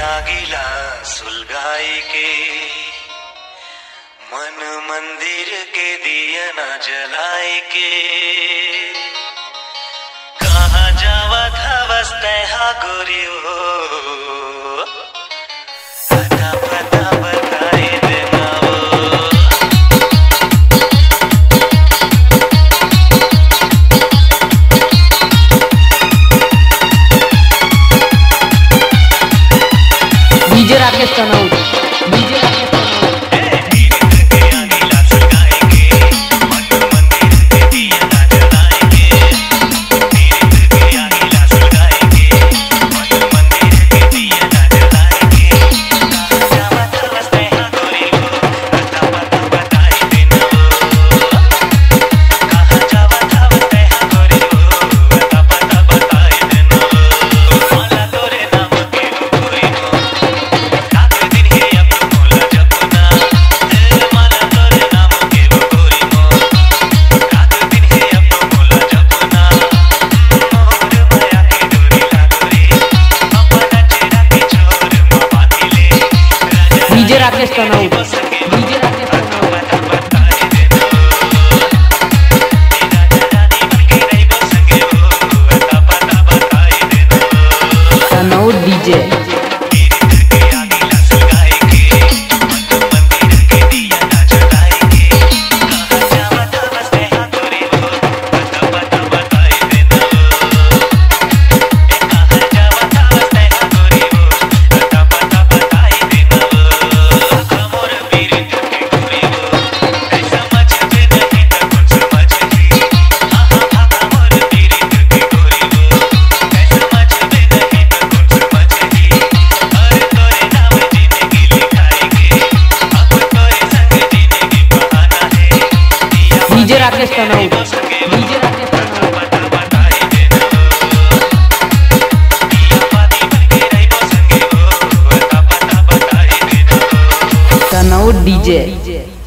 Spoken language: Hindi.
आगिला सुलगाई के। मन मंदिर के दिया न जलाए के। कहा जावा था बस हा गोरी हो DJ Rakesh DJ Rakesh Tanot DJ Rakesh का नाम। DJ. DJ Rakesh Tanot DJ Rakesh DJ.